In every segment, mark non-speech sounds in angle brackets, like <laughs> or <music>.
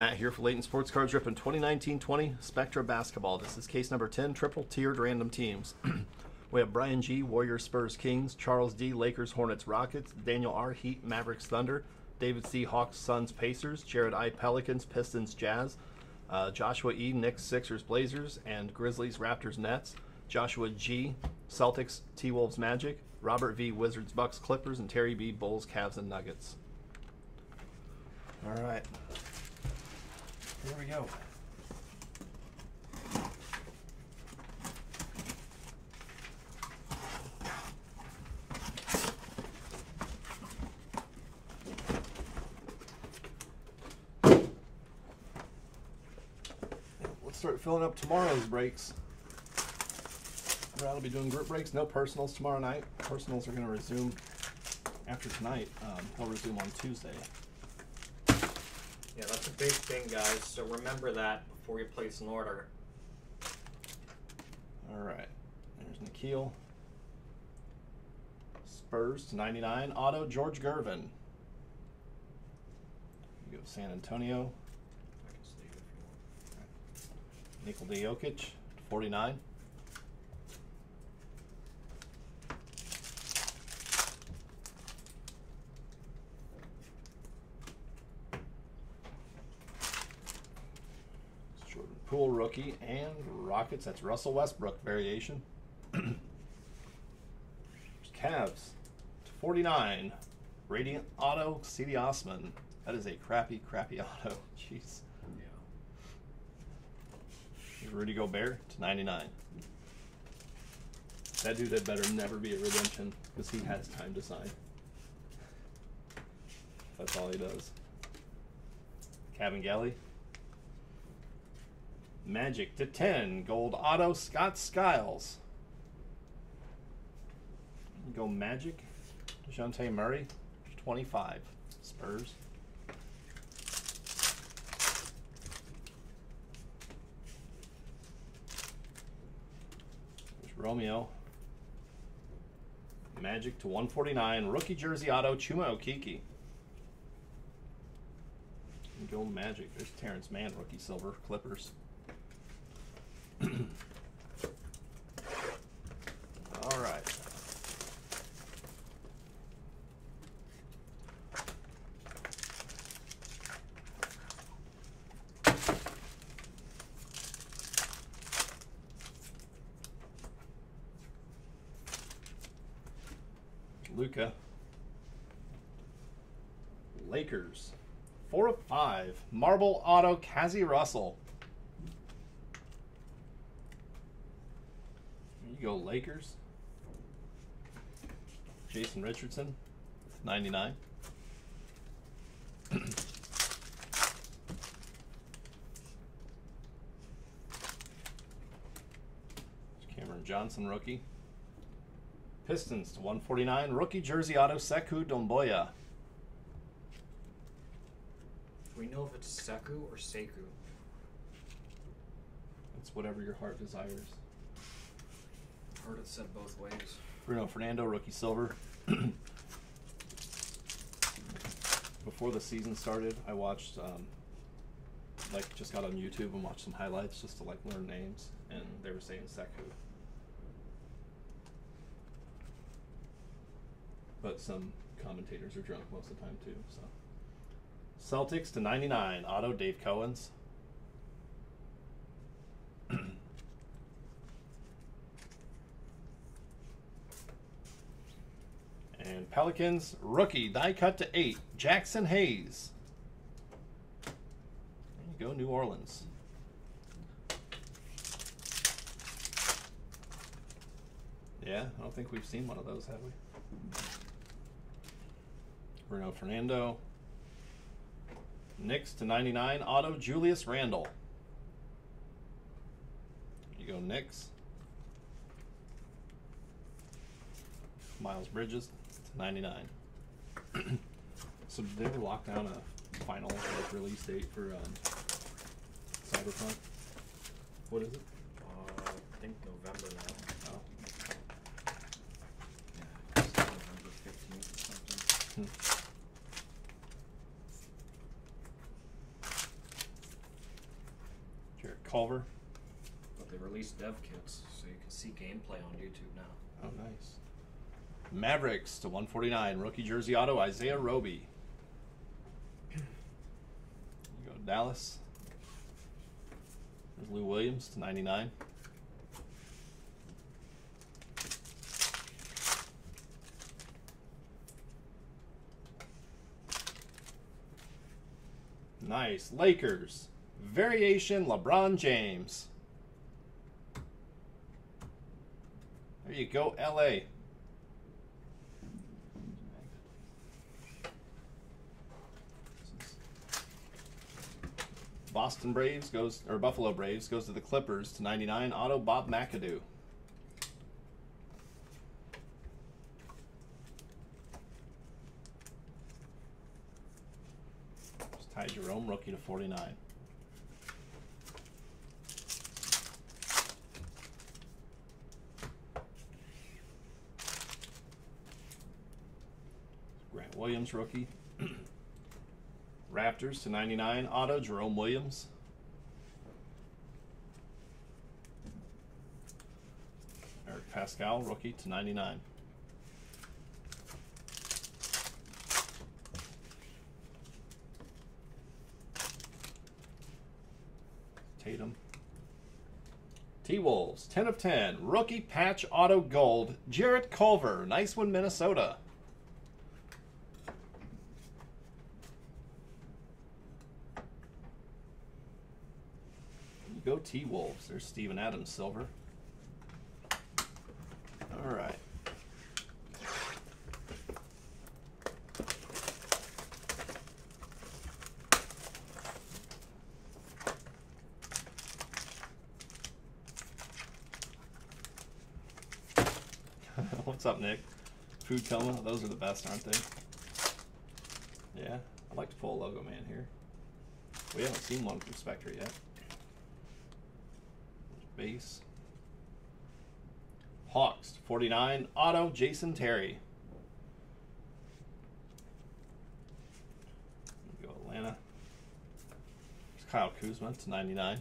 Matt here for Layton Sports Cards Ripping 2019-20 Spectra Basketball. This is case number 10, triple tiered random teams. <clears throat> we have Brian G, Warriors, Spurs, Kings, Charles D, Lakers, Hornets, Rockets, Daniel R, Heat, Mavericks, Thunder, David C, Hawks, Suns, Pacers, Jared I, Pelicans, Pistons, Jazz, uh, Joshua E, Knicks, Sixers, Blazers, and Grizzlies, Raptors, Nets, Joshua G, Celtics, T-Wolves, Magic, Robert V, Wizards, Bucks, Clippers, and Terry B, Bulls, Cavs, and Nuggets. All right. Here we go. Let's start filling up tomorrow's breaks. I'll be doing group breaks, no personals tomorrow night. Personals are going to resume after tonight. Um, they'll resume on Tuesday. Yeah, that's a big thing, guys. So remember that before you place an order. All right. There's Nikhil. Spurs to 99. Auto, George Gervin. You go San Antonio. I can sleeve if you want. Nikola Jokic, 49. Poole rookie and Rockets. That's Russell Westbrook variation. <clears throat> Cavs to 49. Radiant Auto, Cedi Osman. That is a crappy, crappy <laughs> auto. Jeez. Yeah. Rudy Gobert to 99. That dude had better never be a redemption because he has time to sign. That's all he does. Kevin Galley. Magic to 10. Gold auto Scott Skiles. Go Magic. Dejounte Murray. 25. Spurs. There's Romeo. Magic to 149. Rookie jersey auto Chuma Okeke. Go Magic. There's Terance Mann, rookie silver Clippers. All right. Luka. Lakers. Four of five. Marble Auto Cazzie Russell. There you go, Lakers. Jason Richardson, 99. Cameron Johnson, rookie. Pistons to 149. Rookie jersey auto Sekou Doumbouya. We know if it's Seku or Seku. It's whatever your heart desires. Heard it said both ways. Bruno Fernando, rookie silver. <clears throat> Before the season started, I watched, um, like, just got on YouTube and watched some highlights just to like learn names, and they were saying Sekou. But some commentators are drunk most of the time too. So, Celtics to 99, auto Dave Cowens. And Pelicans rookie die cut to eight, Jaxson Hayes. There you go, New Orleans. Yeah, I don't think we've seen one of those, have we? Bruno Fernando. Knicks to 99, auto Julius Randle. There you go, Knicks. Miles Bridges to 99. <clears throat> so did they ever lock down a final like, release date for um, Cyberpunk? What is it? Uh, I think November now. Oh. Yeah, November 15th or something. Hmm. Culver. But they released dev kits, so you can see gameplay on YouTube now. Oh, nice. Mavericks to 149. Rookie jersey auto, Isaiah Roby. You go Dallas. There's Lou Williams to 99. Nice. Lakers. Variation LeBron James. There you go, LA. Boston Braves goes or Buffalo Braves goes to the Clippers to 99 auto Bob McAdoo. Ty Jerome rookie to 49. Grant Williams rookie. Raptors to 99 auto Jerome Williams. Eric Paschall rookie to 99. Tatum. T Wolves 10 of 10 rookie patch auto gold Jarrett Culver nice one Minnesota. You T Wolves. There's Steven Adams silver. All right. <laughs> What's up, Nick? Food coma, those are the best, aren't they? Yeah, I'd like to pull a logo man here. We haven't seen one from Spectra yet. Base. Hawks, 49. Auto, Jason Terry. Go Atlanta. There's Kyle Kuzma to 99.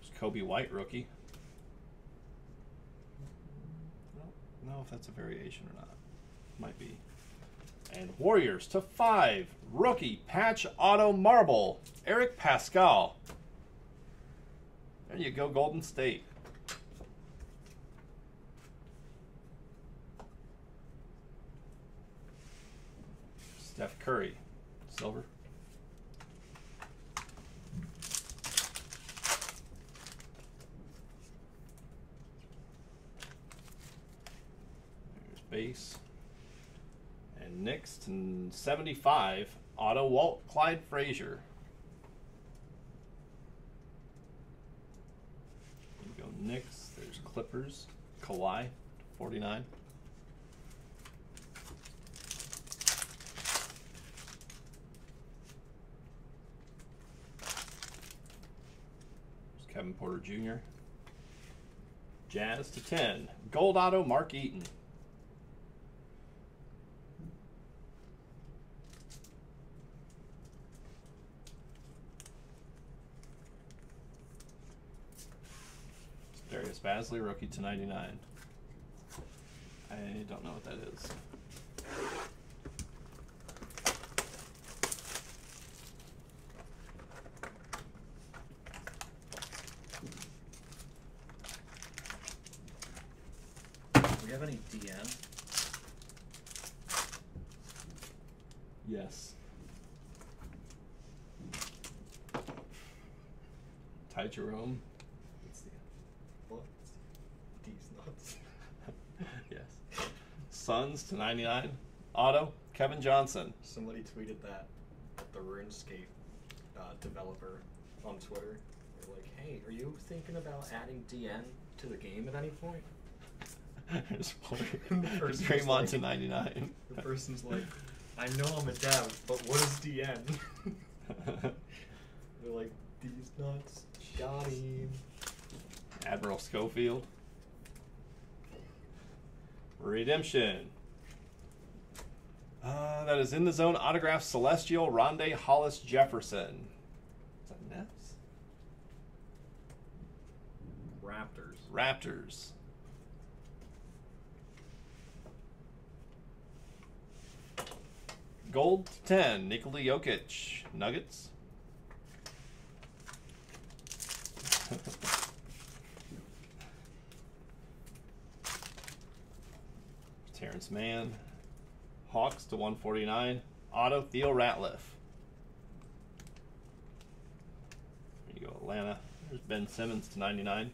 There's Coby White, rookie. I don't know if that's a variation or not. Might be. And Warriors to five. Rookie patch auto marble. Eric Paschall. There you go, Golden State. Steph Curry. Silver. There's base. And next, in 75, Auto Walt Clyde Frazier. Go Knicks. There's Clippers. Kawhi, 49. There's Kevin Porter Jr. Jazz to 10. Gold Auto Mark Eaton. Bazley, rookie to 99. I don't know what that is. Do we have any DN? Yes. Ty Jerome. These nuts. <laughs> yes. Suns to 99. Auto, Kevin Johnson. Somebody tweeted that the RuneScape uh, developer on Twitter. They're like, hey, are you thinking about adding DN to the game at any point? <laughs> <laughs> There's Draymond like- to 99. The person's like, I know I'm a dev, but what is DN? They're like, these nuts. Got him. Admiral Schofield. Redemption. Uh, that is in the zone autograph Celestial Rondae Hollis Jefferson. Is that Nets? Raptors. Raptors. Gold to 10, Nikola Jokic. Nuggets. <laughs> Terance Mann. Hawks to 149. Auto Theo Ratliff. There you go, Atlanta. There's Ben Simmons to 99.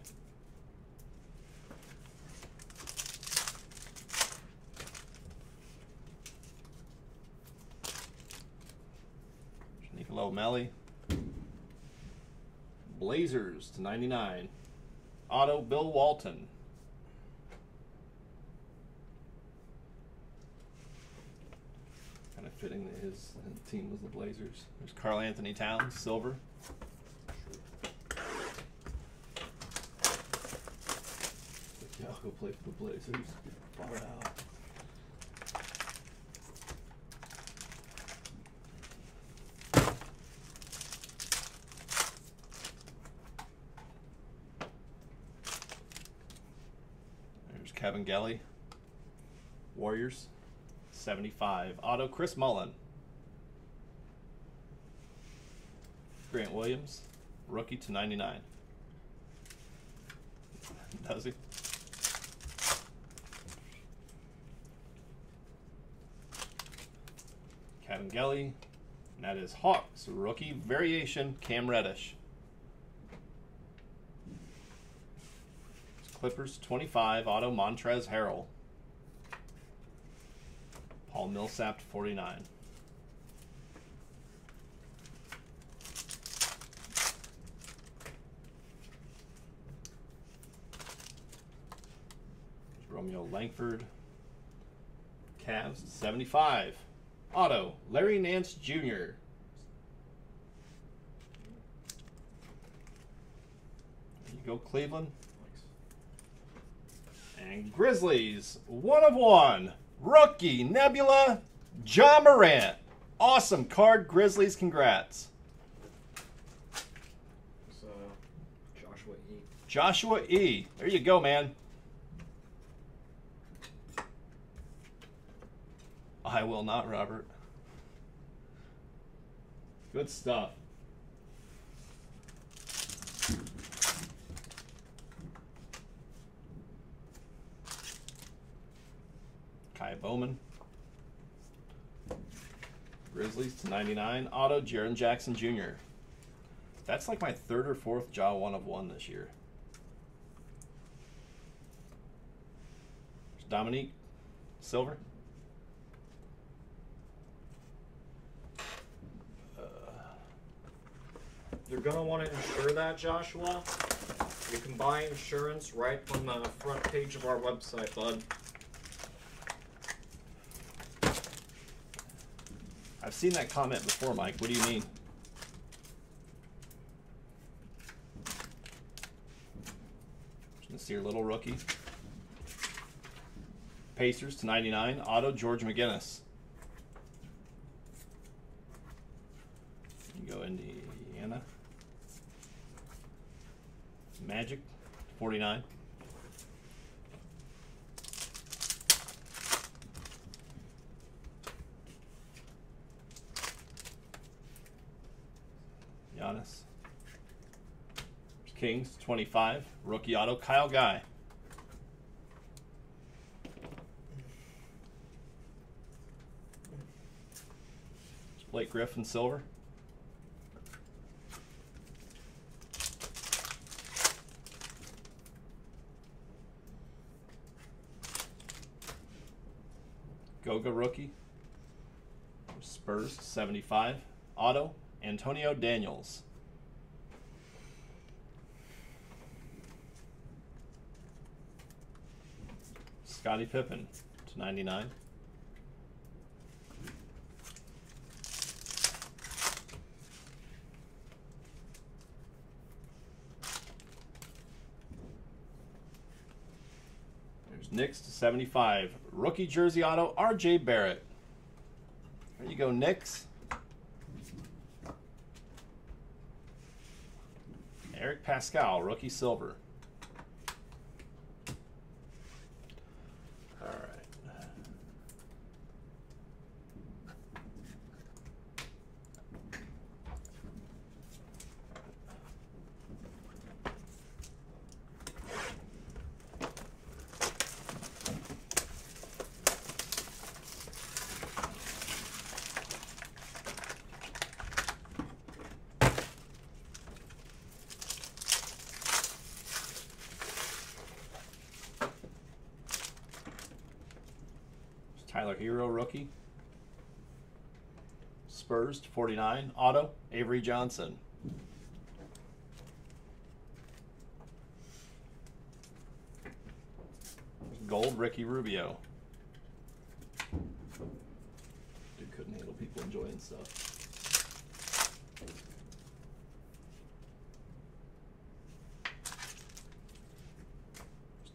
Nicolo Melli. Blazers to 99. Auto Bill Walton. Kind of fitting that his uh, team was the Blazers. There's Karl Anthony Towns, silver. Yeah, I'll go play for the Blazers. Far out. There's Kevin Gelly. Warriors. 75. Auto Chris Mullin. Grant Williams. Rookie to 99. <laughs> Does he? Kevin Gelly. And that is Hawks. Rookie variation. Cam Reddish. Clippers 25. Auto Montrezl Harrell. Millsap 49. Romeo Langford. Cavs 75. Auto Larry Nance Jr. There you go, Cleveland. And Grizzlies, one of one. Rookie Nebula Ja Morant. Awesome card, Grizzlies. Congrats. Uh, Joshua E. Joshua E. There you go, man. I will not, Robert. Good stuff. Bowman. Grizzlies to 99. Auto, Jaren Jackson Jr. That's like my third or fourth Ja one of one this year. There's Dominique Silver. Uh, You're gonna want to insure that, Joshua. You can buy insurance right on the front page of our website, bud. I've seen that comment before, Mike. What do you mean? Nassir Little rookie. Pacers to 99. Auto George McGinnis. You go Indiana. Magic 49. Kings 25. Rookie auto Kyle Guy. Blake Griffin silver. Goga rookie. Spurs 75. Auto Antonio Daniels. Scottie Pippen to 99. There's Knicks to 75. Rookie jersey auto, RJ Barrett. There you go, Knicks. Eric Paschall, rookie silver. All right. Tyler Herro rookie. Spurs 49. Auto, Avery Johnson. Gold, Ricky Rubio. Dude couldn't handle people enjoying stuff.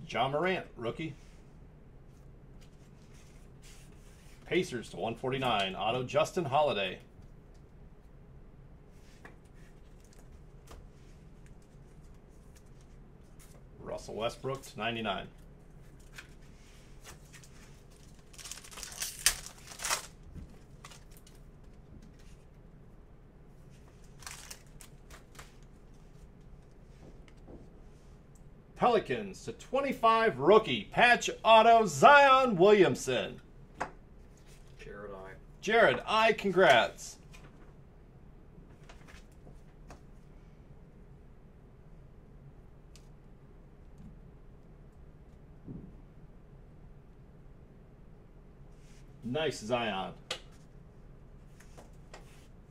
Ja Morant, rookie. Pacers to 149. Auto Justin Holiday. Russell Westbrook to 99. Pelicans to 25 rookie patch auto Zion Williamson. Jared I. Congrats. Nice Zion.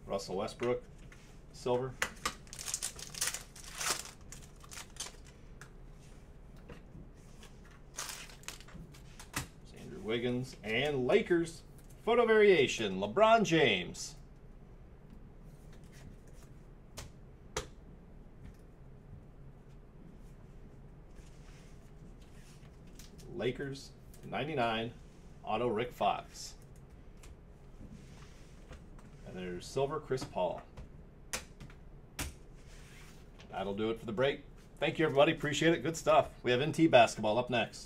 Russell Westbrook, silver. Andrew Wiggins and Lakers photo variation LeBron James. Lakers 99 auto Rick Fox. And there's silver Chris Paul. That'll do it for the break. Thank you everybody. Appreciate it. Good stuff. We have NT basketball up next.